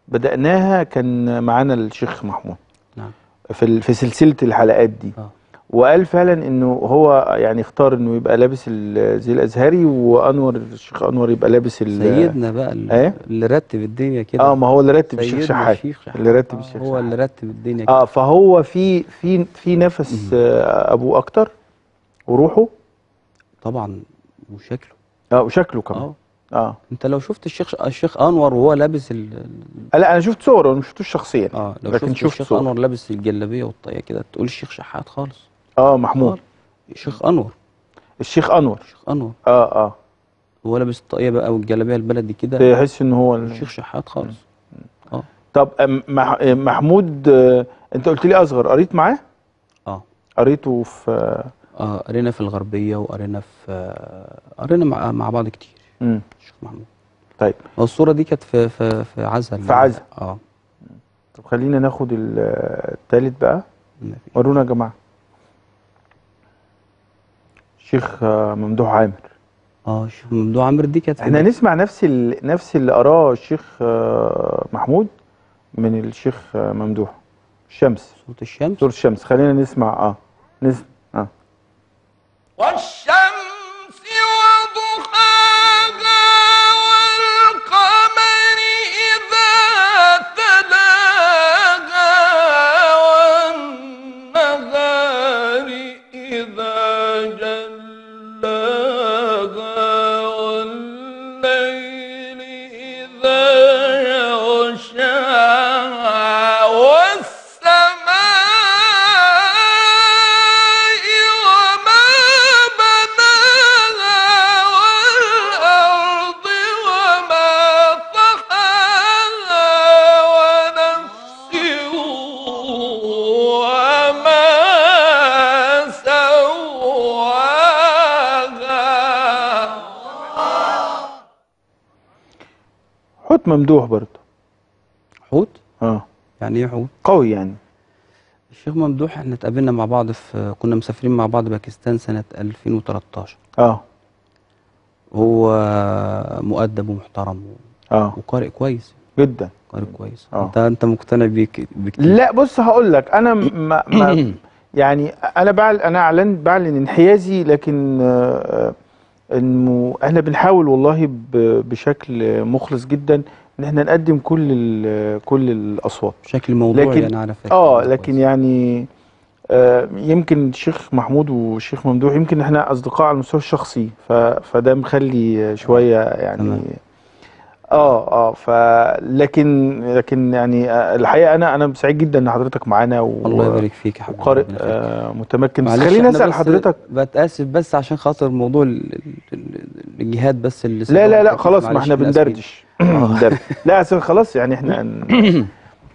بدأناها كان معانا الشيخ محمود. نعم. في في سلسلة الحلقات دي. آه. وقال فعلا إنه هو يعني اختار إنه يبقى لابس ال- زي الأزهري وأنور الشيخ أنور يبقى لابس ال- سيدنا بقى إيه؟ اللي رتب الدنيا كده. آه ما هو اللي رتب الشيخ شحات. الشيخ شحات. اللي رتب آه، الشيخ هو اللي. رتب الدنيا كده. آه فهو في في في نفس آه أبوه أكتر وروحه. طبعا وشكله. آه وشكله كمان. آه. آه. أنت لو شفت الشيخ الشيخ أنور وهو لابس ال... لا أنا شفت صورة ما شفتوش شخصيا. آه لو لكن شفت شفت الشيخ. أنور لابس الجلابية والطاقية كده تقول الشيخ شحات خالص. آه محمود. الشيخ أنور. الشيخ أنور. الشيخ أنور. آه آه. هو لابس الطاقية بقى والجلابية البلدي كده. تحس إن هو ال- الشيخ شحات خالص. آه. طب محمود آه، أنت قلت لي أصغر قريت معاه؟ آه. قريته في آه قرينا في الغربية وقرينا في آه، قرينا مع, مع بعض كتير. الشيخ محمود. طيب. الصورة دي كانت في في في عزل. في عزل. آه. طب خلينا ناخد ال- التالت بقى. ورونا يا جماعة. الشيخ آه، ممدوح عامر. آه الشيخ ممدوح عامر دي كانت إحنا نسمع نفس ال... نفس اللي قراه الشيخ آه، محمود من الشيخ آه، ممدوح. الشمس. صوت الشمس؟ سورة الشمس. خلينا نسمع. آه. نسمع. آه. والشمس حوت ممدوح برضه. حوت؟ آه. يعني إيه حوت؟ قوي يعني. الشيخ ممدوح إحنا اتقابلنا مع بعض في كنا مسافرين مع بعض باكستان سنة 2013 آه. هو مؤدب ومحترم آه. وقارئ كويس. جدا. قارئ كويس. آه. انت أنت مقتنع بيك بكتير. لا بص هقول لك. أنا ما ما يعني أنا بعل أنا اعلن بعلن انحيازي لكن آه، إنه إحنا بنحاول والله بشكل مخلص جدا إن إحنا نقدم كل كل الأصوات. بشكل موضوعي لكن- أنا عارف آه لكن يعني آه، يمكن الشيخ محمود والشيخ ممدوح يمكن إحنا أصدقاء على المستوى الشخصي فده مخلي شوية يعني. آه آه ف لكن لكن يعني آه، الحقيقة أنا أنا سعيد جدا إن حضرتك معانا و... الله يبارك فيك يا حبيبي وقارئ. آه متمكن بس خليني أسأل حضرتك بتأسف بس عشان خاطر موضوع ال- ال- ال- الجهاد بس اللي لا لا لا. خلاص ما إحنا آسفين. بندردش. لا عشان خلاص يعني إحنا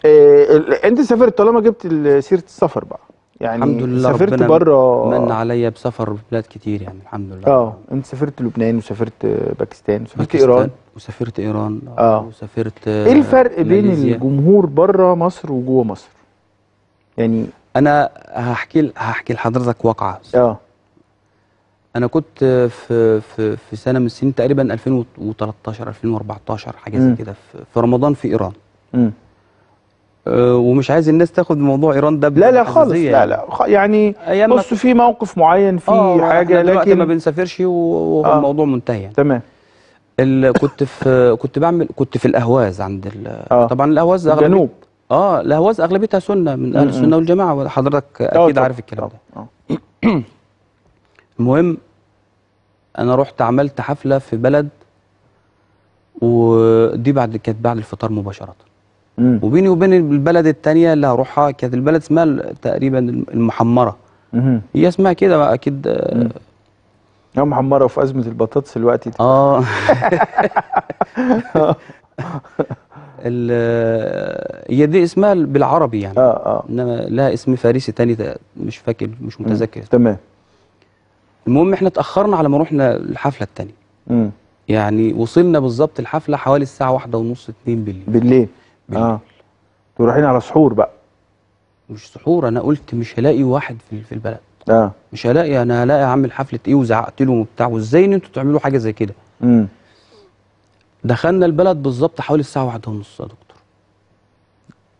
ال- أنت سافرت طالما جبت سيرة السفر بقى يعني الحمد لله سافرت ربنا بره من عليا بسفر بلاد كتير يعني الحمد لله آه أنت سافرت لبنان وسافرت آه، باكستان وسافرت باكستان إيران وسافرت إيران آه. وسافرت إيه الفرق بين ماليزيا. الجمهور بره مصر وجوه مصر يعني أنا هحكي هحكي لحضرتك واقعة آه أنا كنت في في في سنة من السنين تقريبا 2013 2014 حاجة زي. كده في- رمضان في إيران مم. أه، ومش عايز الناس تاخد موضوع إيران ده لا لا خالص لا يعني. لا خ- يعني بص في موقف معين في آه، حاجة دلوقتي ما لكن بنسافرش و- آه. والموضوع منتهي يعني تمام كنت في كنت بعمل كنت في الأهواز عند ال- آه. طبعا الأهواز أغلبية- الجنوب آه الأهواز أغلبيتها سنة من أهل. السنة والجماعة وحضرتك آه، أكيد عارف الكلام ده. آه. المهم أنا رحت عملت حفلة في بلد ودي بعد كانت بعد الفطار مباشرة مم. وبيني وبين البلد التانية اللي هروحها كانت البلد اسمها تقريبا المحمرة مهم. هي اسمها كده بقى أكيد مم. يا محمرة في أزمة البطاطس الوقت آه هي دي اسمها بالعربي يعني آه آه إنما لها اسم فارسي تاني مش فاكر مش متذكر تمام المهم إحنا اتأخرنا على ما رحنا الحفلة التانية مم. يعني وصلنا بالظبط الحفلة حوالي الساعة واحدة ونص اتنين بالليل بالليل. آه. أنتوا رايحين على سحور بقى. مش سحور أنا قلت مش هلاقي واحد في في البلد. آه. مش هلاقي أنا هلاقي اعمل حفله إيه وزعقت لهم وبتاع وإزاي إن أنتوا تعملوا حاجة زي كده؟ امم دخلنا البلد بالظبط حوالي الساعة واحدة ونص يا دكتور.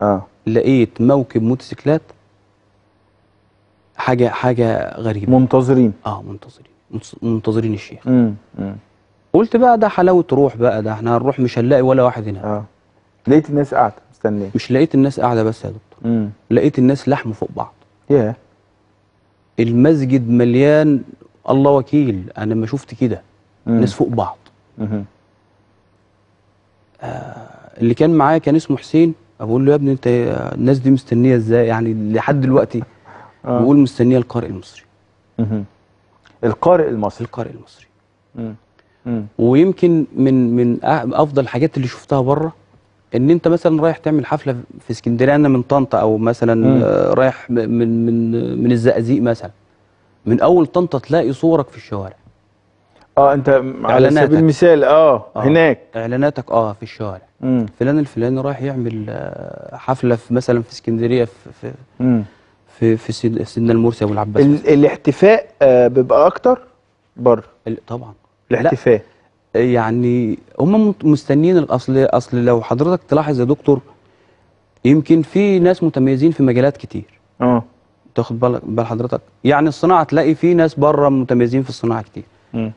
آه. لقيت موكب موتوسيكلات. حاجة حاجة غريبة. منتظرين. آه منتظرين. منتظ- منتظرين الشيخ. امم قلت بقى ده حلاوة روح بقى ده إحنا هنروح مش هنلاقي ولا واحد هنا. آه. لقيت الناس قاعدة مستنية مش لقيت الناس قاعدة بس يا دكتور امم لقيت الناس لحم فوق بعض ياه المسجد مليان الله وكيل أنا ما شفت كده مم. ناس فوق بعض مهم. اللي كان معايا كان اسمه حسين بقول له يا ابني أنت الناس دي مستنية إزاي يعني لحد دلوقتي آه. بيقول مستنية القارئ المصري مهم. القارئ المصري القارئ المصري مم. مم. ويمكن من من أفضل الحاجات اللي شفتها بره ان انت مثلا رايح تعمل حفلة في اسكندرية أنا من طنطا أو مثلا. آه، رايح من من من الزقازيق مثلا من اول طنطا تلاقي صورك في الشوارع آه انت على. سبيل المثال آه, آه. هناك إعلاناتك آه في الشوارع مم. فلان الفلاني رايح يعمل آه، حفلة في مثلا في اسكندرية في في مم. في, في سيد- سيدنا المرسي أبو العباس ال الاحتفاء آه بيبقى أكتر بره طبعا الاحتفاء يعني هم مستنيين الأصل أصل لو حضرتك تلاحظ يا دكتور يمكن في ناس متميزين في مجالات كتير. آه. تاخد بالك بال حضرتك. يعني الصناعة تلاقي في ناس بره متميزين في الصناعة كتير. مم.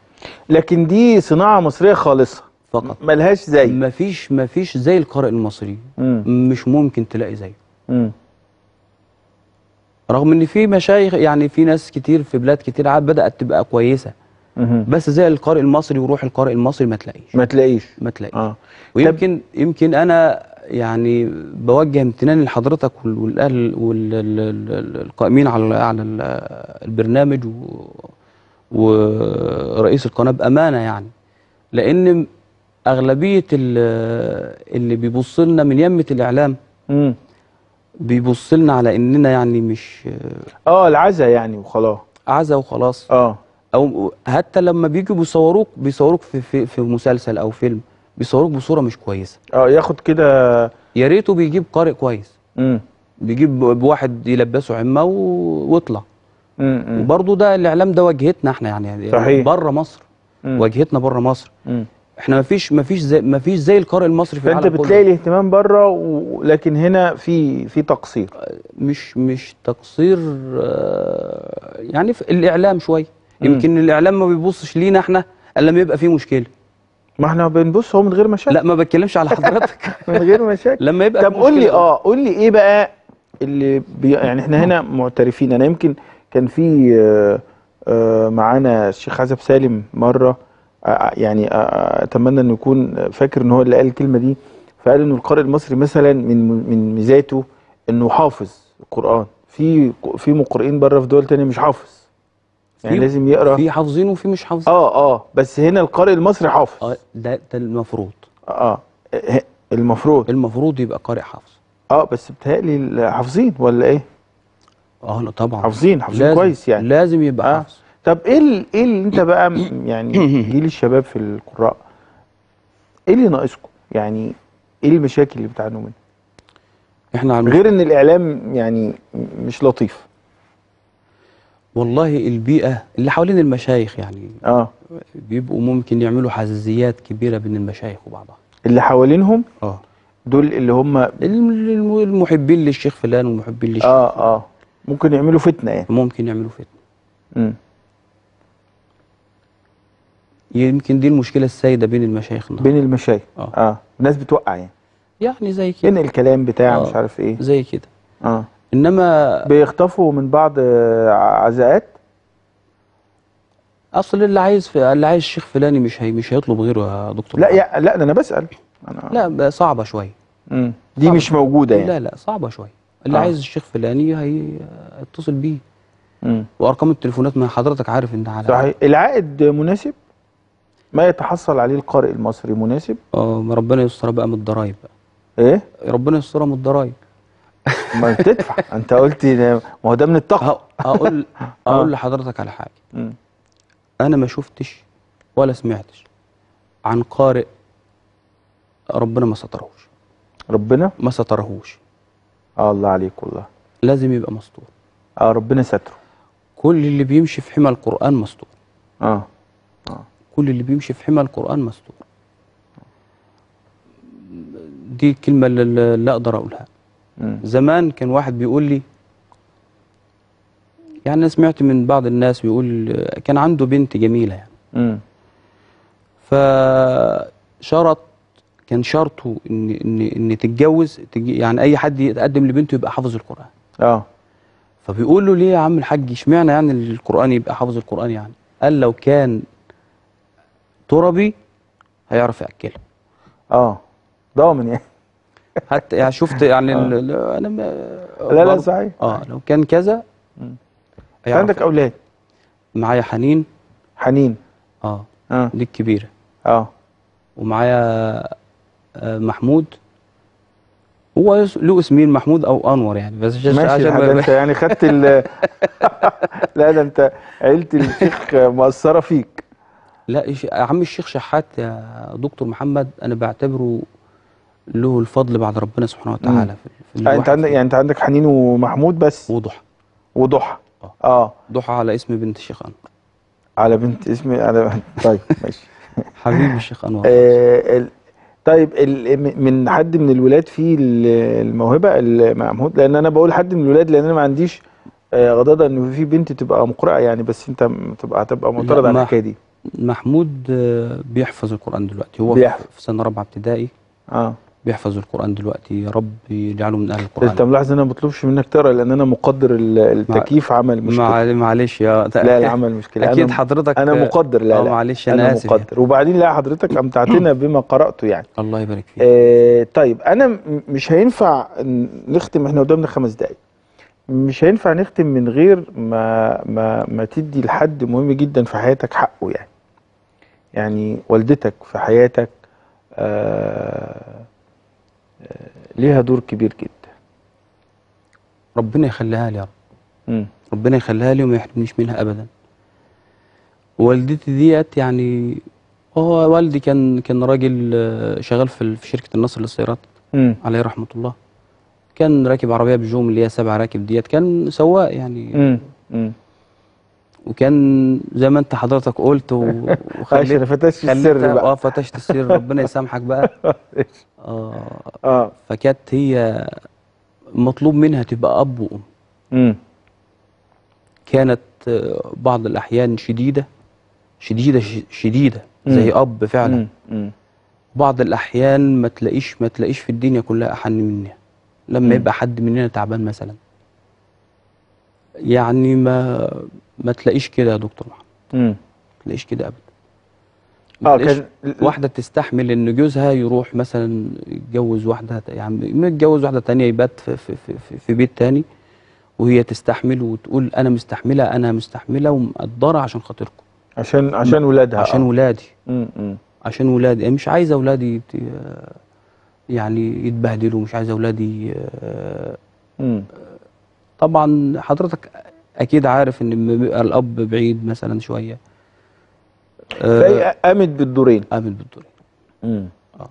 لكن دي صناعة مصرية خالصة. فقط. ملهاش زي. مفيش مفيش زي القارئ المصري. مم. مش ممكن تلاقي زيه. رغم إن في مشايخ يعني في ناس كتير في بلاد كتير عاد بدأت تبقى كويسة. بس زي القارئ المصري وروح القارئ المصري ما تلاقيش. ما تلاقيش. ما تلاقيش. آه. ويمكن يمكن أنا يعني بوجه امتناني لحضرتك وال- والأهل والقائمين على على ال- البرنامج و- ورئيس القناة بأمانة يعني. لأن أغلبية ال- اللي بيبص لنا من يمة الإعلام امم بيبص لنا على إننا يعني مش آه العزا يعني وخلاص. عزا وخلاص. آه. أو حتى لما بيجوا بيصوروك بيصوروك في, في في مسلسل أو فيلم بيصوروك بصورة مش كويسة. آه ياخد كده يا ريته بيجيب قارئ كويس. امم بيجيب بواحد يلبسه عمه و- واطلع امم وبرضه ده الإعلام ده واجهتنا إحنا يعني صحيح. بره مصر. مم. واجهتنا بره مصر. امم إحنا ما فيش ما فيش زي ما فيش زي القارئ المصري في فأنت العالم كله. بتلاقي الاهتمام بره و... لكن هنا في في تقصير. مش مش تقصير آه، يعني في الإعلام شوية مم. يمكن الإعلام ما بيبصش لينا إحنا إلا لما يبقى فيه مشكلة. ما إحنا بنبص هو من غير مشاكل. لا ما بتكلمش على حضرتك. من غير مشاكل. لما يبقى طب في قول لي. آه قول لي إيه بقى اللي بي يعني إحنا هنا معترفين. أنا يمكن كان في آه، آه، معانا الشيخ عزب سالم مرة آه، يعني أتمنى إنه يكون فاكر إن هو اللي قال الكلمة دي. فقال انه القارئ المصري مثلا من من ميزاته إنه حافظ القرآن. في في مقرئين بره في دول تانية مش حافظ. يعني لازم يقرأ. في حافظين وفي مش حافظين. آه آه بس هنا القارئ المصري حافظ. آه ده ده المفروض. آه آه، المفروض. المفروض يبقى قارئ حافظ. آه بس بتهيألي حافظين ولا إيه؟ آه لا طبعا. حافظين حافظين لازم كويس يعني. لازم يبقى آه. حافظ. طب إيه ال- إيه اللي أنت بقى يعني جيل الشباب في القراء إيه اللي ناقصكم؟ يعني إيه المشاكل اللي بتعانوا منها؟ إحنا غير إن الإعلام يعني مش لطيف. والله البيئة اللي حوالين المشايخ يعني. آه. بيبقوا ممكن يعملوا حزازيات كبيرة بين المشايخ وبعضها. اللي حوالينهم؟ آه. دول اللي هم آه الم- المحبين للشيخ فلان والمحبين للشيخ آه ممكن يعملوا فتنة يعني. ممكن يعملوا فتنة. مم. يمكن دي المشكلة السائده بين المشايخ النهارده. بين المشايخ. آه. آه. الناس بتوقع يعني. يعني زي كده. ينقل الكلام بتاع آه. مش عارف إيه. زي كده. آه. إنما بيخطفوا من بعض آه، عزاءات؟ أصل اللي عايز في اللي عايز الشيخ فلاني مش هي مش هيطلب غيره يا دكتور لا. يا لا ده أنا بسأل. أنا لا صعبة شوية. دي صعب. مش موجودة يعني. لا لا صعبة شوية اللي آه. عايز الشيخ فلاني هيتصل بيه. مم. وأرقام التليفونات ما حضرتك عارف ان على صحيح. العائد مناسب؟ ما يتحصل عليه القارئ المصري مناسب؟ آه ربنا يستر بقى من الضرايب بقى. إيه؟ ربنا يسترها من الضرايب. ما بتدفع. انت قلت ما هو ده من التقوى ه- هقول أقول لحضرتك على حاجة. مم. أنا ما شفتش ولا سمعتش عن قارئ ربنا ما سترهوش. ربنا؟ ما سترهوش. آه الله عليك والله. لازم يبقى مستور. آه ربنا ستره. كل اللي بيمشي في حمى القرآن مستور. آه. كل اللي بيمشي في حمى القرآن مستور. دي الكلمة اللي, أقدر أقولها. مم. زمان كان واحد بيقول لي يعني أنا سمعت من بعض الناس بيقول كان عنده بنت جميلة يعني. مم. فشرط كان شرطه إن إن إن تتجوز يعني أي حد يتقدم لبنته يبقى حافظ القرآن. آه. فبيقول له ليه يا عم الحاج؟ اشمعنى يعني القرآن يبقى حافظ القرآن يعني؟ قال لو كان تربي هيعرف ياكلها آه. ضامن يعني. حتى يعني شفت يعني ال- ال- أنا ما لا لا صحيح. آه لو كان كذا عندك أولاد؟ معايا حنين. حنين. آه. آه. دي الكبيره آه. ومعايا آه، محمود. هو له اسمين محمود أو أنور يعني بس عشان ماشي عشان ما- أنت يعني خدت ال لا ده أنت عيلة الشيخ مأثرة فيك. لا يا عم الشيخ شحات يا دكتور محمد أنا بعتبره له الفضل بعد ربنا سبحانه وتعالى في, في آه انت عندك. يعني انت عندك حنين ومحمود بس؟ وضحى. وضحى. آه. آه. ضحى على اسم بنت الشيخ انور على بنت اسمي على طيب ماشي. حبيبي الشيخ أنور. آه. طيب من حد من الولاد ال- الموهبة المعهود لأن أنا بقول حد من الولاد لأن أنا ما عنديش آه غضاضة انه في بنت تبقى مقرئه يعني بس أنت تبقى هتبقى معترض على الحكاية دي. محمود آه، بيحفظ القرآن دلوقتي. هو بيحفظ. في سنة رابعة ابتدائي. آه. بيحفظوا القرآن دلوقتي. يا رب يجعله من أهل القرآن. انت ملاحظ ان أنا ما بطلبش منك تقرأ لأن أنا مقدر ال- التكييف عمل مشكلة. مع... معلش يا لا لا عمل مشكلة. أكيد أنا حضرتك أنا مقدر. لا آه، لا. معلش أنا أنا آسف يعني. مقدر. وبعدين لا حضرتك أمتعتنا بما قرأته يعني. الله يبارك فيك. آه طيب أنا مش هينفع نختم إحنا قدامنا خمس دقايق. مش هينفع نختم من غير ما ما ما تدي لحد مهم جدا في حياتك حقه يعني. يعني والدتك في حياتك آه ليها دور كبير جدا. ربنا يخليها لي يا رب. مم. ربنا يخليها لي وما يحرمنيش منها ابدا. والدتي ديت يعني هو والدي كان كان راجل آه، شغال في في شركة النصر للسيارات. عليه رحمة الله. كان راكب عربية بجوم اللي هي سبع راكب ديت. كان سواق يعني. مم. مم. وكان زي ما انت حضرتك قلت وخليت فتشت السر بقى. آه فتشت السر. ربنا يسامحك بقى. آه آه فكانت هي مطلوب منها تبقى أب وأم مم. كانت بعض الأحيان شديدة شديدة ش- شديدة زي مم. أب فعلا مم. مم. بعض الأحيان ما تلاقيش ما تلاقيش في الدنيا كلها أحن منها لما مم. يبقى حد مننا تعبان مثلا يعني ما ما تلاقيش كده يا دكتور محمد. ما تلاقيش كده أبدا ما آه كان واحدة تستحمل إن جوزها يروح مثلا يتجوز واحدة يعني متجوز واحدة تانية يبات في, في, في, في, بيت تاني وهي تستحمل وتقول أنا مستحملة أنا مستحملة ومقدرة عشان خاطركم عشان عشان ولادها عشان آه. ولادي مم. مم. عشان ولادي أنا مش عايزة ولادي يعني يتبهدلوا مش عايزة ولادي آه،. طبعا حضرتك أكيد عارف لما بيبقى الأب بعيد مثلا شوية آه، تلاقي قامت بالدورين. آمن بالدور مم. آه.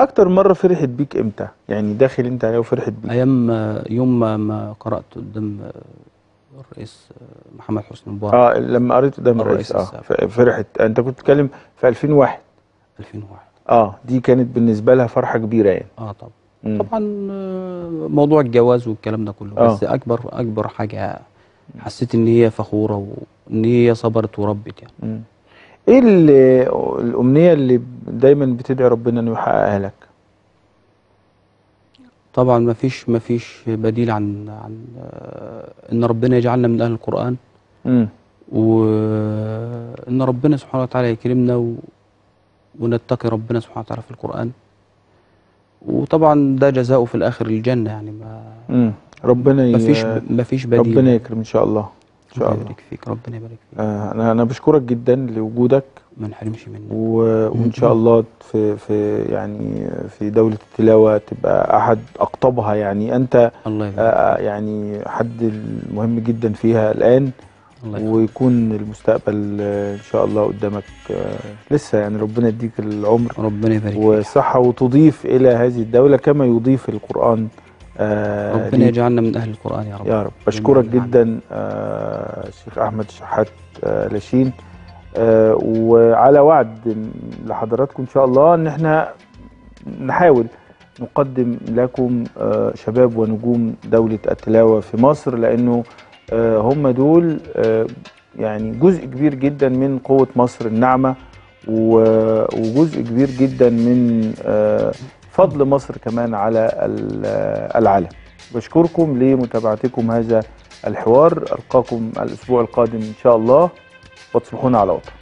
أكتر مرة فرحت بيك إمتى؟ يعني داخل أنت عليها وفرحت بيك. أيام ما- يوم ما, ما قرأت قدام آه، الرئيس آه، محمد حسني مبارك. آه لما قريت قدام الرئيس آه فرحت. أنت كنت بتتكلم في 2001 2001 آه دي كانت بالنسبة لها فرحة كبيرة يعني. آه طبعا. مم. طبعا آه، موضوع الجواز والكلام ده كله. آه. بس اكبر أكبر حاجة حسيت إن هي فخورة وان هي صبرت وربت يعني. مم. إيه اللي الأمنية اللي دايما بتدعي ربنا إنه يحققها لك طبعا ما فيش ما فيش بديل عن عن آه، إن ربنا يجعلنا من أهل القرآن. مم. وان ربنا سبحانه وتعالى يكرمنا و... ونتقي ربنا سبحانه وتعالى في القرآن. وطبعا ده جزاؤه في الآخر الجنة يعني ما مم. ربنا ي... ما فيش ما فيش بديل. ربنا يكرم إن شاء الله. إن شاء الله. يبارك فيك ربنا يبارك فيك. آه أنا أنا بشكرك جدا لوجودك. ما نحرمش منك. و... وإن شاء الله في في يعني في دولة التلاوة تبقى أحد أقطابها. يعني أنت الله يبارك آه يعني حد مهم جدا فيها الآن. الله يبارك ويكون المستقبل آه، إن شاء الله قدامك لسه. يعني ربنا يديك العمر. ربنا يبارك فيك. والصحه وتضيف إلى هذه الدولة كما يضيف القرآن. ربنا ليك. يجعلنا من أهل القرآن يا رب يا رب بشكرك. جدا آه، الشيخ أحمد شحات آه، لاشين آه، وعلى وعد لحضراتكم إن شاء الله إن إحنا نحاول نقدم لكم آه، شباب ونجوم دولة التلاوة في مصر لأنه آه، هم دول آه، يعني جزء كبير جدا من قوة مصر الناعمة وجزء كبير جدا من آه، فضل مصر كمان على ال- العالم. بشكركم لمتابعتكم هذا الحوار. ألقاكم الأسبوع القادم إن شاء الله. وتصبحون على وطن.